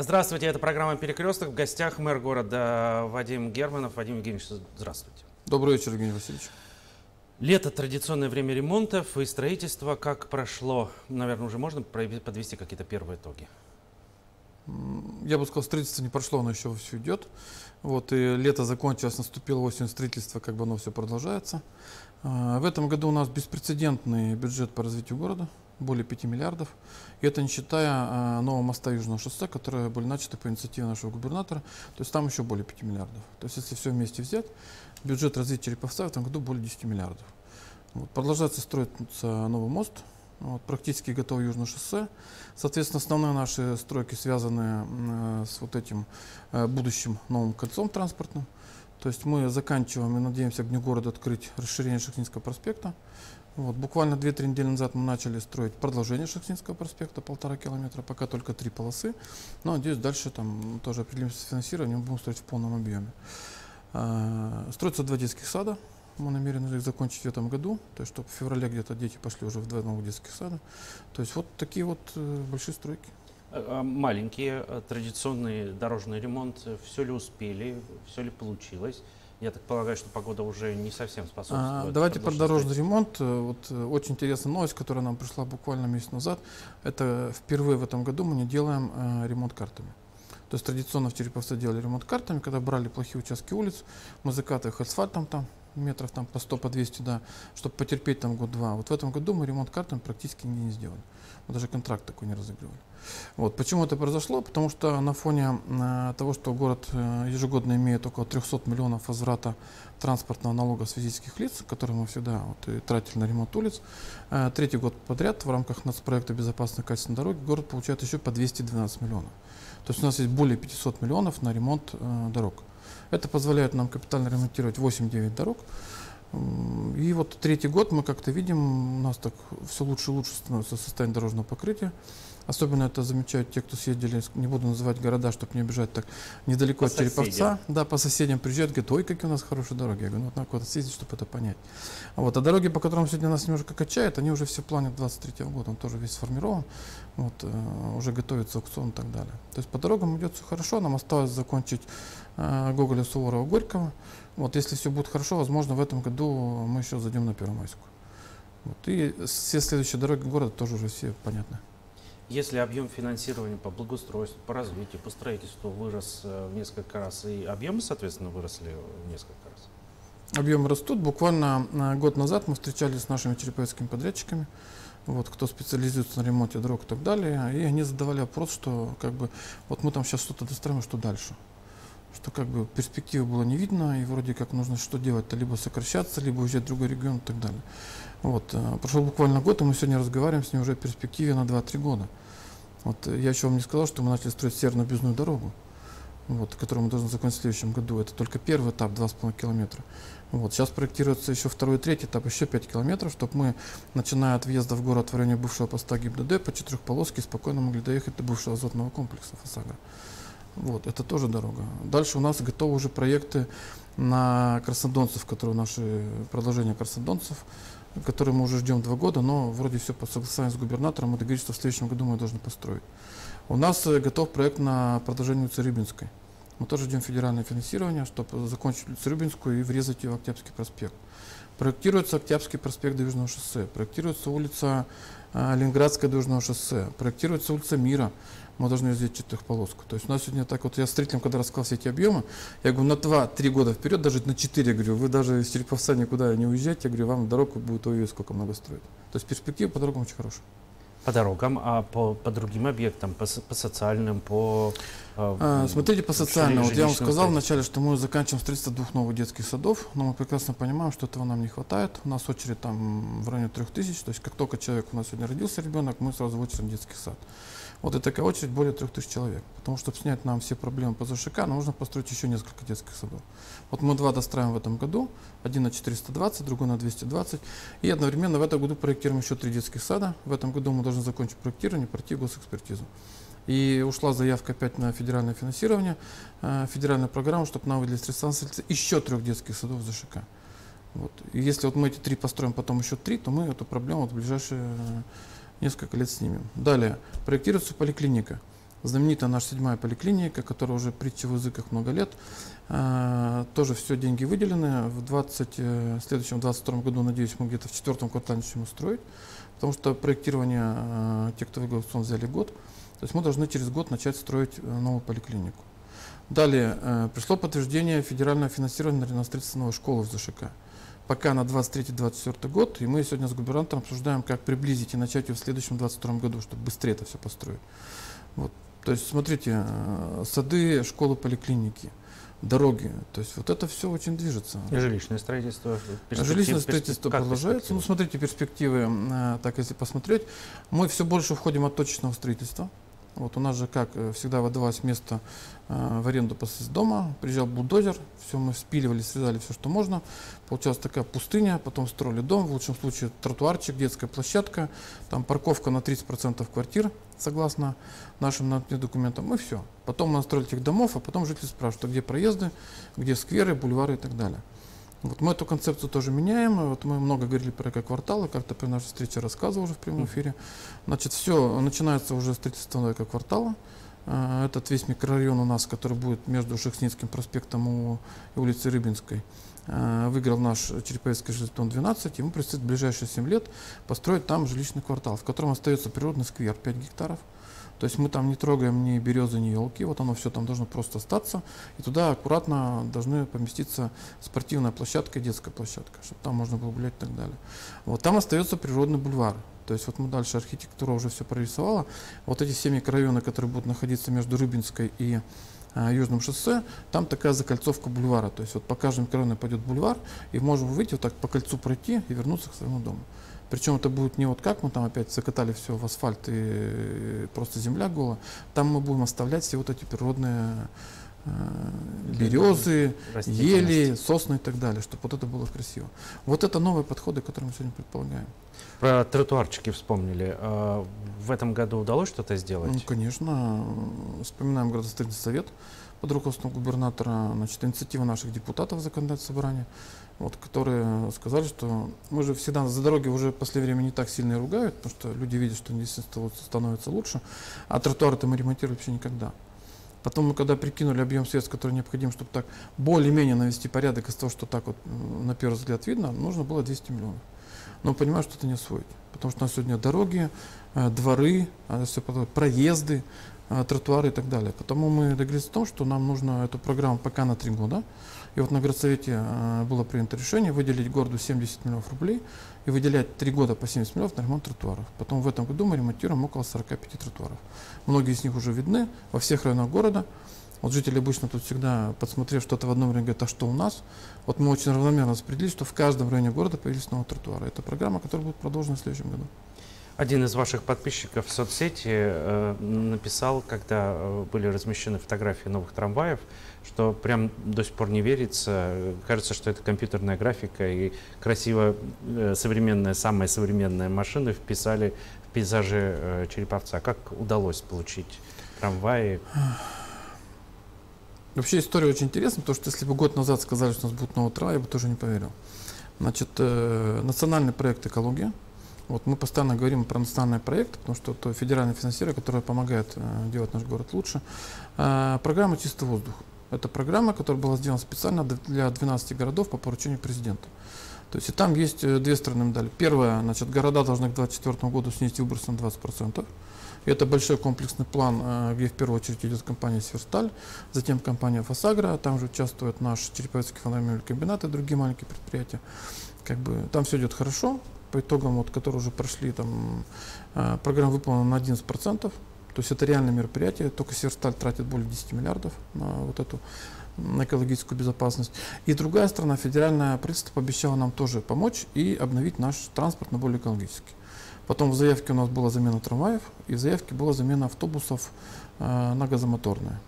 Здравствуйте, это программа «Перекресток». В гостях мэр города Вадим Германов. Вадим Евгеньевич, здравствуйте. Добрый вечер, Евгений Васильевич. Лето – традиционное время ремонтов и строительства. Как прошло? Наверное, уже можно подвести какие-то первые итоги? Я бы сказал, строительство не прошло, оно еще все идет. Вот, и лето закончилось, наступила осень строительства, как бы оно все продолжается. А, в этом году у нас беспрецедентный бюджет по развитию города, более 5 миллиардов. И это не считая а, нового моста Южного шоссе, которые были начаты по инициативе нашего губернатора. То есть там еще более 5 миллиардов. То есть если все вместе взять, бюджет развития Череповца в этом году более 10 миллиардов. Вот, продолжается строиться новый мост, вот, практически готово Южное шоссе. Соответственно, основные наши стройки связаны э, с вот этим э, будущим новым кольцом транспортным. То есть мы заканчиваем и надеемся к Дню города открыть расширение Шахтинского проспекта. Вот, буквально 2-3 недели назад мы начали строить продолжение Шахтинского проспекта, полтора километра, пока только три полосы. Но, надеюсь, дальше там тоже определимся с финансированием, будем строить в полном объеме. А, строятся два детских сада, мы намерены их закончить в этом году, то есть чтобы в феврале где-то дети пошли уже в два новых детских сада. То есть вот такие вот э, большие стройки. А, а маленькие э, традиционный дорожный ремонт, э, все ли успели, все ли получилось? Я так полагаю, что погода уже не совсем способствует. А, давайте про дорожный ремонт. Вот очень интересная новость, которая нам пришла буквально месяц назад. Это впервые в этом году мы не делаем э, ремонт картами. То есть традиционно в Череповце делали ремонт картами, когда брали плохие участки улиц, мы закатывали их асфальтом там, метров там по 100, по 200, да, чтобы потерпеть там год-два. Вот в этом году мы ремонт картами практически не, не сделали. Мы даже контракт такой не разыгрывали. Вот. Почему это произошло? Потому что на фоне э, того, что город э, ежегодно имеет около 300 миллионов возврата транспортного налога с физических лиц, которые мы всегда вот, и тратили на ремонт улиц, э, третий год подряд в рамках нацпроекта «Безопасной качественной дороги» город получает еще по 212 миллионов. То есть у нас есть более 500 миллионов на ремонт э, дорог. Это позволяет нам капитально ремонтировать 8-9 дорог. И вот третий год мы как-то видим, у нас так все лучше и лучше становится состояние дорожного покрытия. Особенно это замечают те, кто съездили, не буду называть города, чтобы не бежать так недалеко по от соседям. Череповца. Да, по соседям приезжают, говорят, ой, какие у нас хорошие дороги. Я говорю, ну вот надо куда-то съездить, чтобы это понять. Вот, а дороги, по которым сегодня нас немножко качает, они уже все в плане 23 года, он тоже весь сформирован, вот, э, уже готовится аукцион и так далее. То есть по дорогам идет все хорошо, нам осталось закончить Гоголя, Суворова, Горького. Вот, если все будет хорошо, возможно, в этом году мы еще зайдем на Первомайскую. Вот, и все следующие дороги города тоже уже все понятны. Если объем финансирования по благоустройству, по развитию, по строительству вырос э, в несколько раз, и объемы, соответственно, выросли в несколько раз? Объемы растут. Буквально э, год назад мы встречались с нашими череповецкими подрядчиками, вот, кто специализируется на ремонте дорог и так далее, и они задавали вопрос, что как бы, вот мы там сейчас что-то достроим, что дальше? Что как бы перспективы было не видно, и вроде как нужно что делать-то, либо сокращаться, либо уезжать в другой регион и так далее. Вот, э, прошел буквально год, и мы сегодня разговариваем с ним уже в перспективе на 2-3 года. Вот, э, я еще вам не сказал, что мы начали строить северную объездную дорогу, вот, которую мы должны закончить в следующем году. Это только первый этап, 2,5 километра. Вот, сейчас проектируется еще второй и третий этап, еще 5 километров, чтобы мы, начиная от въезда в город в районе бывшего поста ГИБДД, по четырехполоске спокойно могли доехать до бывшего азотного комплекса ФАСАГРА. Вот, это тоже дорога. Дальше у нас готовы уже проекты на краснодонцев, которые наши продолжения краснодонцев который мы уже ждем два года, но вроде все по согласованию с губернатором, мы договорились, что в следующем году мы должны построить. У нас э, готов проект на продолжение улицы. Мы тоже ждем федеральное финансирование, чтобы закончить улицу и врезать ее в Октябрьский проспект. Проектируется Октябрьский проспект до Южного шоссе, проектируется улица э, Ленинградская до Южного шоссе, проектируется улица Мира, мы должны сделать четырехполоску. То есть у нас сегодня так вот, я зрителям, когда рассказал все эти объемы, я говорю, на 2-3 года вперед, даже на 4, говорю, вы даже из Череповца никуда не уезжаете, я говорю, вам дорогу будет ой, сколько много строить. То есть перспектива по дорогам очень хорошая. По дорогам, а по, по другим объектам, по, по социальным, по... Э, а, смотрите, по социальным. Вот я вам сказал вначале, что мы заканчиваем строительство двух новых детских садов, но мы прекрасно понимаем, что этого нам не хватает. У нас очередь там в районе трех тысяч, то есть как только человек у нас сегодня родился ребенок, мы сразу в очередь в детский сад. Вот и такая очередь более 3000 человек. Потому что, чтобы снять нам все проблемы по ЗШК, нужно построить еще несколько детских садов. Вот мы два достраиваем в этом году, один на 420, другой на 220. И одновременно в этом году проектируем еще три детских сада. В этом году мы должны закончить проектирование, пройти госэкспертизу. И ушла заявка опять на федеральное финансирование, э, федеральная программа, чтобы нам выделили средства еще трех детских садов ЗШК. Вот. И если вот мы эти три построим, потом еще три, то мы эту проблему вот в ближайшие э, несколько лет снимем. Далее, проектируется поликлиника. Знаменитая наша седьмая поликлиника, которая уже притча в языках много лет. А, тоже все деньги выделены. В 20, э, следующем 22 году, надеюсь, мы где-то в четвертом квартале начнем строить. Потому что проектирование, э, те, кто выиграл аукцион, взяли год. То есть мы должны через год начать строить э, новую поликлинику. Далее, пришло подтверждение федерального финансирования на строительство новой школы в ЗШК. Пока на 23-24 год, и мы сегодня с губернатором обсуждаем, как приблизить и начать ее в следующем 22 году, чтобы быстрее это все построить. Вот. То есть, смотрите, сады, школы, поликлиники – дороги. То есть вот это все очень движется. И жилищное строительство. Жилищное строительство продолжается. Ну, смотрите, перспективы, э, так если посмотреть, мы все больше входим от точечного строительства. Вот у нас же, как э, всегда, выдавалось место э, в аренду после дома. Приезжал бульдозер, все мы спиливали, срезали все, что можно. Получалась такая пустыня, потом строили дом, в лучшем случае тротуарчик, детская площадка, там парковка на 30% квартир, согласно нашим документам, и все. Потом настроили этих домов, а потом жители спрашивают, а где проезды, где скверы, бульвары и так далее. Вот мы эту концепцию тоже меняем. Вот мы много говорили про эко-кварталы, как-то при нашей встрече рассказывал уже в прямом эфире. Значит, все, начинается уже строительство эко-квартала. А, этот весь микрорайон у нас, который будет между Шехсницким проспектом и улицей Рыбинской, а, выиграл наш Череповецкий жилищный 12. Ему предстоит в ближайшие 7 лет построить там жилищный квартал, в котором остается природный сквер 5 гектаров. То есть мы там не трогаем ни березы, ни елки, вот оно все там должно просто остаться. И туда аккуратно должны поместиться спортивная площадка и детская площадка, чтобы там можно было гулять и так далее. Вот там остается природный бульвар. То есть вот мы дальше архитектура уже все прорисовала. Вот эти семь микрорайонов, которые будут находиться между Рыбинской и а, Южном шоссе, там такая закольцовка бульвара. То есть вот по каждому микрорайону пойдет бульвар, и можем выйти вот так по кольцу пройти и вернуться к своему дому. Причем это будет не вот как мы там опять закатали все в асфальт и просто земля гола. Там мы будем оставлять все вот эти природные э, березы, ели, сосны и так далее, чтобы вот это было красиво. Вот это новые подходы, которые мы сегодня предполагаем. Про тротуарчики вспомнили. А в этом году удалось что-то сделать? Ну, конечно. Вспоминаем городостроительный совет под руководством губернатора, значит, инициатива наших депутатов законодательного собрания вот, которые сказали, что мы же всегда за дороги уже в последнее время не так сильно и ругают, потому что люди видят, что действительно становится лучше, а тротуары-то мы ремонтировали вообще никогда. Потом мы когда прикинули объем средств, который необходим, чтобы так более-менее навести порядок из того, что так вот на первый взгляд видно, нужно было 200 миллионов. Но понимаю, что это не освоить. Потому что у нас сегодня дороги, э, дворы, а все проезды, тротуары и так далее. Потому мы договорились о том, что нам нужно эту программу пока на три года. И вот на городсовете э, было принято решение выделить городу 70 миллионов рублей и выделять три года по 70 миллионов на ремонт тротуаров. Потом в этом году мы ремонтируем около 45 тротуаров. Многие из них уже видны во всех районах города. Вот жители обычно тут всегда, подсмотрев что-то в одном районе, говорят, а что у нас? Вот мы очень равномерно распределили, что в каждом районе города появились новые тротуары. Это программа, которая будет продолжена в следующем году. Один из ваших подписчиков в соцсети э, написал, когда э, были размещены фотографии новых трамваев, что прям до сих пор не верится. Кажется, что это компьютерная графика и красиво э, современная, самая современная машина вписали в пейзажи э, Череповца. Как удалось получить трамваи? Вообще история очень интересная, потому что если бы год назад сказали, что у нас будет новый трамвай, я бы тоже не поверил. Значит, э, национальный проект «Экология», вот мы постоянно говорим про национальный проект, потому что это федеральное финансирование, которое помогает э, делать наш город лучше. Э, программа «Чистый воздух». Это программа, которая была сделана специально для 12 городов по поручению президента. То есть и там есть э, две стороны медали. Первое, значит, города должны к 2024 году снизить выбросы на 20%. И это большой комплексный план, э, где в первую очередь идет компания «Сверсталь», затем компания «Фосагра», там же участвует наш Череповецкий фонарный комбинат и другие маленькие предприятия. Как бы, там все идет хорошо, по итогам, вот, которые уже прошли, там, э, программа выполнена на 11%. То есть это реальное мероприятие, только Северсталь тратит более 10 миллиардов на вот эту на экологическую безопасность. И другая страна, федеральное правительство пообещало нам тоже помочь и обновить наш транспорт на более экологический. Потом в заявке у нас была замена трамваев, и в заявке была замена автобусов э, на газомоторные.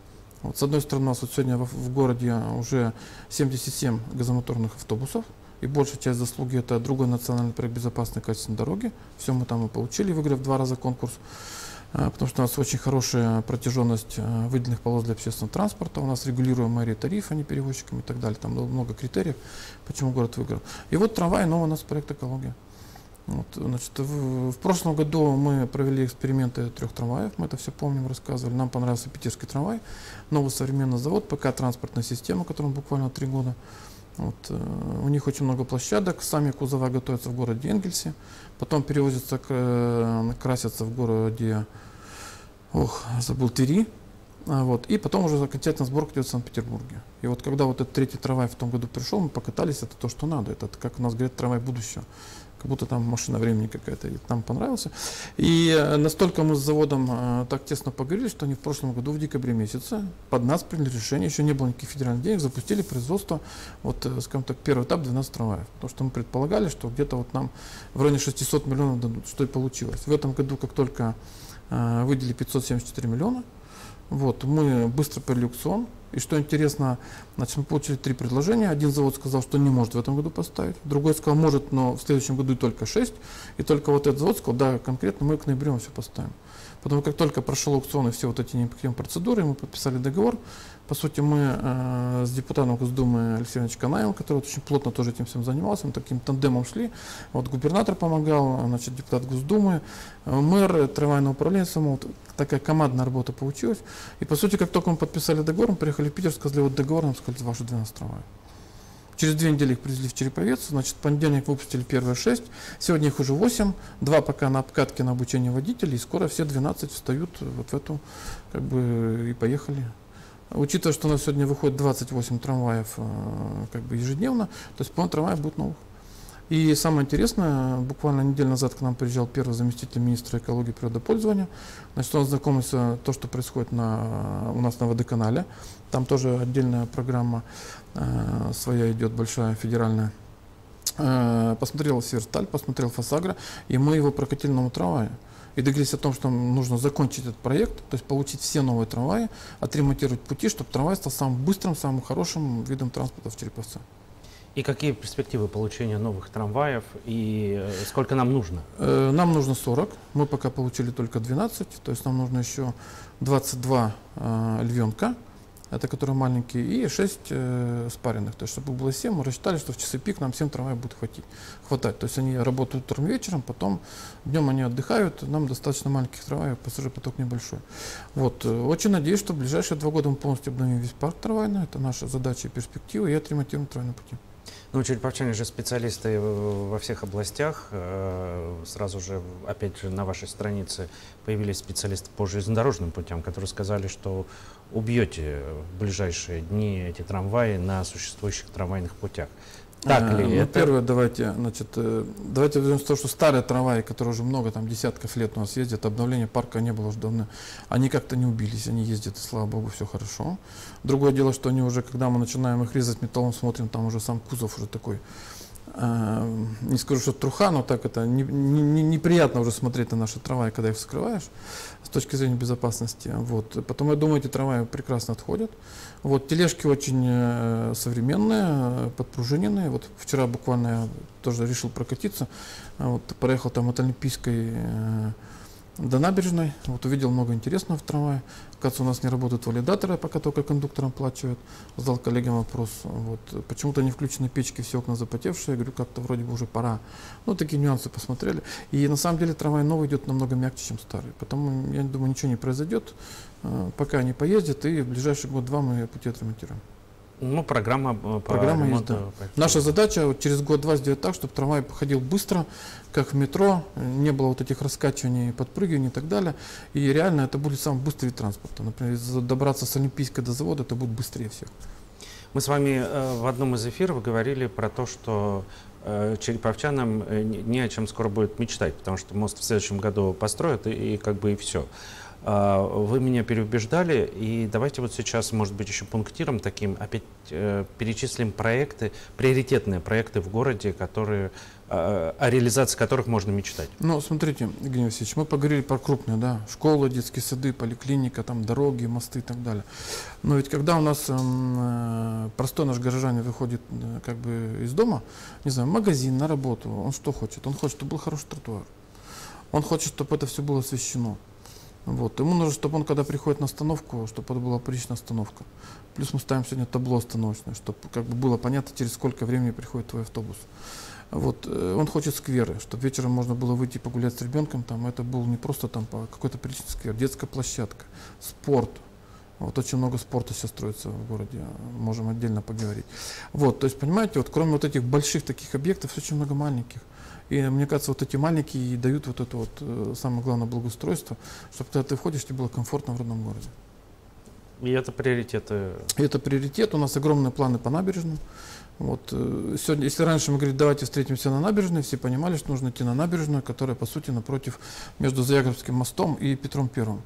Вот, с одной стороны, у нас вот сегодня в, в городе уже 77 газомоторных автобусов, и большая часть заслуги это другой национальный проект безопасной качественной дороги. Все мы там и получили, выиграв два раза конкурс. а, потому что у нас очень хорошая протяженность а, выделенных полос для общественного транспорта, у нас регулируем мэрия тариф, а не перевозчиками и так далее, там много критериев, почему город выиграл. И вот трамвай, новый у нас проект «Экология». Вот, значит, в, в прошлом году мы провели эксперименты трех трамваев, мы это все помним, рассказывали. Нам понравился питерский трамвай, новый современный завод, ПК транспортная система, которому буквально три года. Вот, э, у них очень много площадок, сами кузова готовятся в городе Энгельсе, потом перевозятся, э, красятся в городе, ох, забыл, Твери, а, вот, и потом уже окончательно сборка идет в Санкт-Петербурге. И вот когда вот этот третий трамвай в том году пришел, мы покатались, это то, что надо, это как у нас говорят, трамвай будущего как будто там машина времени какая-то, и нам понравился. И э, настолько мы с заводом э, так тесно поговорили, что они в прошлом году в декабре месяце под нас приняли решение, еще не было никаких федеральных денег, запустили производство, вот, э, скажем так, первый этап 12 трамваев. Потому что мы предполагали, что где-то вот нам в районе 600 миллионов дадут, что и получилось. В этом году, как только выделили 574 миллиона, вот, мы быстро провели аукцион, и что интересно, значит, мы получили три предложения. Один завод сказал, что не может в этом году поставить. Другой сказал, может, но в следующем году только шесть. И только вот этот завод сказал, да, конкретно мы к ноябрю все поставим. Потому как только прошел аукцион и все вот эти необходимые процедуры, мы подписали договор, по сути, мы э, с депутатом Госдумы Алексеем Канаевым, который вот очень плотно тоже этим всем занимался, мы таким тандемом шли. Вот губернатор помогал, значит, депутат Госдумы, э, мэр, трамвайное управление само. Вот такая командная работа получилась. И, по сути, как только мы подписали договор, мы приехали в Питер, сказали, вот договор, нам сказали, ваши 12 трамваев. Через две недели их привезли в Череповец, значит, в понедельник выпустили первые шесть, сегодня их уже восемь, два пока на обкатке на обучение водителей, и скоро все 12 встают вот в эту, как бы, и поехали. Учитывая, что у нас сегодня выходит 28 трамваев э, как бы ежедневно, то есть половина трамваев будет новых. И самое интересное, буквально неделю назад к нам приезжал первый заместитель министра экологии и природопользования. Значит, он знакомился то, что происходит на, у нас на водоканале. Там тоже отдельная программа э, своя идет, большая федеральная. Э, посмотрел Северсталь, посмотрел Фасагра, и мы его прокатили на трамвае и договорились о том, что нужно закончить этот проект, то есть получить все новые трамваи, отремонтировать пути, чтобы трамвай стал самым быстрым, самым хорошим видом транспорта в Череповце. И какие перспективы получения новых трамваев и э, сколько нам нужно? Э, нам нужно 40, мы пока получили только 12, то есть нам нужно еще 22 э, львенка, это которые маленькие, и 6 э, спаренных. То есть, чтобы было 7, мы рассчитали, что в часы пик нам 7 трамваев будет хватить, хватать. То есть они работают утром вечером, потом днем они отдыхают, нам достаточно маленьких трамваев, пассажиропоток небольшой. Вот. Очень надеюсь, что в ближайшие два года мы полностью обновим весь парк трамвайный, это наша задача и перспектива, и отремонтируем трамвайные пути. Ну, череповчане же специалисты во всех областях. Э, сразу же, опять же, на вашей странице появились специалисты по железнодорожным путям, которые сказали, что убьете в ближайшие дни эти трамваи на существующих трамвайных путях. Так а, ли ну, это? Первое, давайте, значит, э, давайте возьмем того, что старые трамваи, которые уже много, там, десятков лет у нас ездят, обновления парка не было уже давно, они как-то не убились, они ездят, и слава богу, все хорошо. Другое дело, что они уже, когда мы начинаем их резать металлом, смотрим, там уже сам кузов уже такой э, не скажу, что труха, но так это не, не, неприятно уже смотреть на наши трамваи, когда их вскрываешь с точки зрения безопасности. Вот. Потом, я думаю, эти трамваи прекрасно отходят. Вот, тележки очень э, современные, подпружиненные. Вот вчера буквально я тоже решил прокатиться. Вот, проехал там от Олимпийской э, до набережной, вот увидел много интересного в трамвае. Оказывается, у нас не работают валидаторы, пока только кондукторам оплачивают. Задал коллегам вопрос, вот, почему-то не включены печки, все окна запотевшие. Я говорю, как-то вроде бы уже пора. Ну, такие нюансы посмотрели. И на самом деле трамвай новый идет намного мягче, чем старый. Потому, я думаю, ничего не произойдет, э, пока они поездят, и в ближайший год-два мы пути отремонтируем. Ну, программа э, по программа есть, да. Наша задача вот, через год-два сделать так, чтобы трамвай походил быстро, как в метро, не было вот этих раскачиваний, подпрыгиваний и так далее. И реально это будет самый быстрый вид транспорта. Например, добраться с Олимпийской до завода, это будет быстрее всех. Мы с вами э, в одном из эфиров говорили про то, что э, череповчанам э, не о чем скоро будет мечтать, потому что мост в следующем году построят и, и как бы и все. А, вы меня переубеждали, и давайте вот сейчас, может быть, еще пунктиром таким опять э, перечислим проекты, приоритетные проекты в городе, которые, э, о реализации которых можно мечтать. Ну, смотрите, Евгений Васильевич, мы поговорили про крупные, да, школы, детские сады, поликлиника, там дороги, мосты и так далее. Но ведь когда у нас э, простой наш горожанин выходит э, как бы из дома, не знаю, в магазин, на работу, он что хочет? Он хочет, чтобы был хороший тротуар. Он хочет, чтобы это все было освещено. Вот. Ему нужно, чтобы он, когда приходит на остановку, чтобы это была приличная остановка. Плюс мы ставим сегодня табло остановочное, чтобы как бы было понятно, через сколько времени приходит твой автобус. Вот, э, он хочет скверы, чтобы вечером можно было выйти погулять с ребенком. Там, это был не просто там какой-то приличный сквер, детская площадка, спорт. Вот очень много спорта сейчас строится в городе, можем отдельно поговорить. Вот, то есть, понимаете, вот кроме вот этих больших таких объектов, очень много маленьких. И мне кажется, вот эти маленькие дают вот это вот э, самое главное благоустройство, чтобы когда ты входишь, тебе было комфортно в родном городе. И это приоритеты? И это приоритет. У нас огромные планы по набережным. Вот, э, сегодня, если раньше мы говорили, давайте встретимся на набережной, все понимали, что нужно идти на набережную, которая, по сути, напротив, между Заягорским мостом и Петром Первым.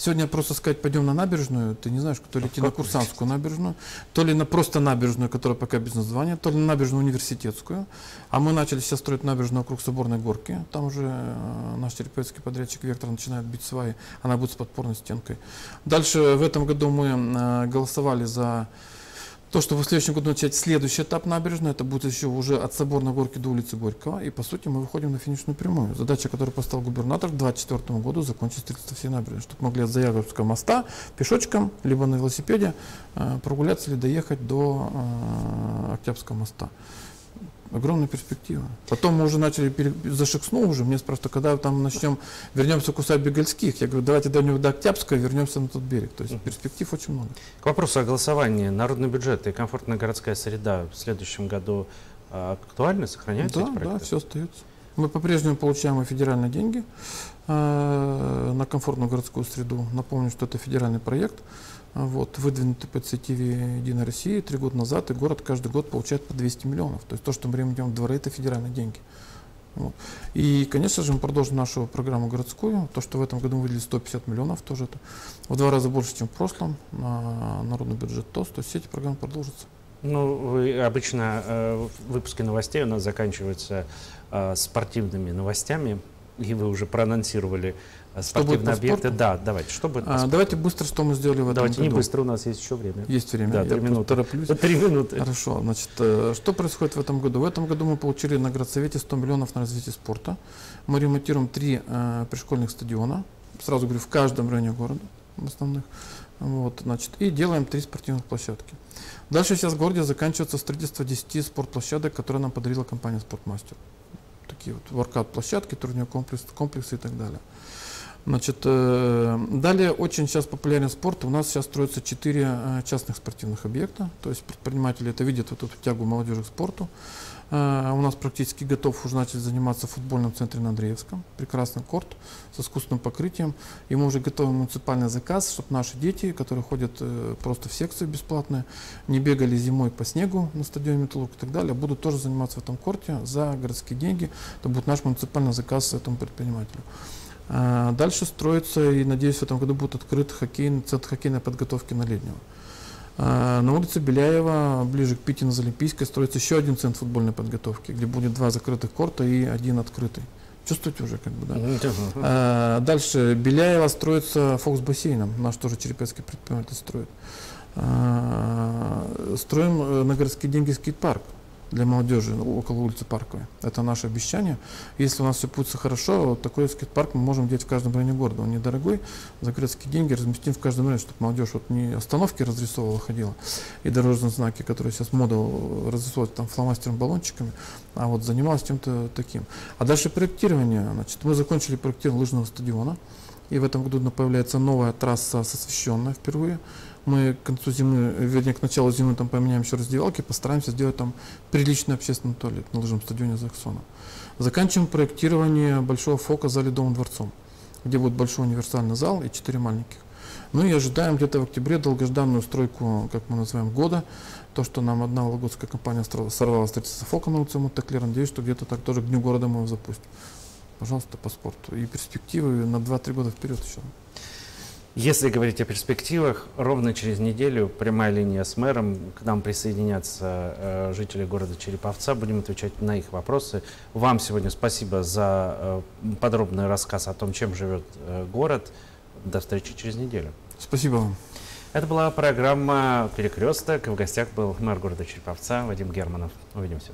Сегодня просто сказать, пойдем на набережную, ты не знаешь, то ли идти на Курсантскую набережную, то ли на просто набережную, которая пока без названия, то ли на набережную университетскую. А мы начали сейчас строить набережную вокруг Соборной горки. Там уже э, наш терапевтский подрядчик Вектор начинает бить сваи. Она будет с подпорной стенкой. Дальше в этом году мы э, голосовали за то, что в следующем году начать следующий этап набережной, это будет еще уже от Соборной горки до улицы Горького. И по сути мы выходим на финишную прямую. Задача, которую поставил губернатор к 2024 году, закончить строительство всей набережной, чтобы могли от Заягорского моста пешочком, либо на велосипеде э, прогуляться или доехать до э, Октябрьского моста огромная перспектива. Потом мы уже начали, зашекснул уже, мне спрашивают, когда там начнем, вернемся к усадьбе Гольских. Я говорю, давайте до Октябрьского и вернемся на тот берег. То есть перспектив очень много. К вопросу о голосовании. Народный бюджет и комфортная городская среда в следующем году а, актуальны, сохраняются да, эти проекты? Да, все остается. Мы по-прежнему получаем и федеральные деньги э, на комфортную городскую среду. Напомню, что это федеральный проект вот, выдвинутый по инициативе «Единой России» три года назад, и город каждый год получает по 200 миллионов. То есть то, что мы в дворы, это федеральные деньги. Вот. И, конечно же, мы продолжим нашу программу городскую. То, что в этом году мы выделили 150 миллионов, тоже это в два раза больше, чем в прошлом на народный бюджет ТОС. То есть все эти программы продолжатся. Ну, вы, обычно э, выпуски новостей у нас заканчиваются э, спортивными новостями, и вы уже проанонсировали спортивные объекты. Да, давайте. Что будет а, Давайте быстро, что мы сделали в этом Давайте году. не быстро, у нас есть еще время. Есть время. Да, три минуты. Тороплюсь. Три минуты. Хорошо. Значит, э, что происходит в этом году? В этом году мы получили на Градсовете 100 миллионов на развитие спорта. Мы ремонтируем три э, пришкольных стадиона. Сразу говорю, в каждом районе города, в основных. Вот, значит, и делаем три спортивных площадки. Дальше сейчас в городе заканчивается строительство 10 спортплощадок, которые нам подарила компания «Спортмастер». Такие вот воркаут-площадки, турнир комплекс, комплексы и так далее. Значит, э, далее очень сейчас популярен спорт. У нас сейчас строятся четыре э, частных спортивных объекта. То есть предприниматели это видят, вот эту тягу молодежи к спорту. Э, у нас практически готов уже начать заниматься в футбольном центре на Андреевском. Прекрасный корт с искусственным покрытием. И мы уже готовим муниципальный заказ, чтобы наши дети, которые ходят просто в секцию бесплатно, не бегали зимой по снегу на стадионе Металлург и так далее, будут тоже заниматься в этом корте за городские деньги. Это будет наш муниципальный заказ этому предпринимателю. А, дальше строится, и надеюсь, в этом году будет открыт хоккейный, центр хоккейной подготовки на летнего. А, на улице Беляева, ближе к Питину за Олимпийской, строится еще один центр футбольной подготовки, где будет два закрытых корта и один открытый. Чувствуете уже, как бы, да? А, дальше Беляева строится фокс-бассейном, наш тоже черепецкий предприниматель строит. Строим э, на городские деньги скейт-парк для молодежи около улицы Парковой. Это наше обещание. Если у нас все будет хорошо, вот такой скейт-парк мы можем делать в каждом районе города. Он недорогой, за городские деньги разместим в каждом районе, чтобы молодежь вот не остановки разрисовывала, ходила, и дорожные знаки, которые сейчас мода разрисовывать там фломастером, баллончиками, а вот занималась чем-то таким. А дальше проектирование. Значит, мы закончили проектирование лыжного стадиона, и в этом году появляется новая трасса освещенная впервые. Мы к концу зимы, вернее, к началу зимы там поменяем еще раздевалки, постараемся сделать там приличный общественный туалет на лыжном стадионе Заксона. Заканчиваем проектирование большого фока в зале Дома дворцом, где будет большой универсальный зал и четыре маленьких. Ну и ожидаем где-то в октябре долгожданную стройку, как мы называем, года. То, что нам одна вологодская компания сорвала строительство фока на улице Монтеклер, надеюсь, что где-то так тоже к Дню города мы его запустим. Пожалуйста, по спорту. И перспективы на 2-3 года вперед еще. Если говорить о перспективах, ровно через неделю прямая линия с мэром, к нам присоединятся э, жители города Череповца, будем отвечать на их вопросы. Вам сегодня спасибо за э, подробный рассказ о том, чем живет э, город. До встречи через неделю. Спасибо вам. Это была программа «Перекресток». В гостях был мэр города Череповца Вадим Германов. Увидимся.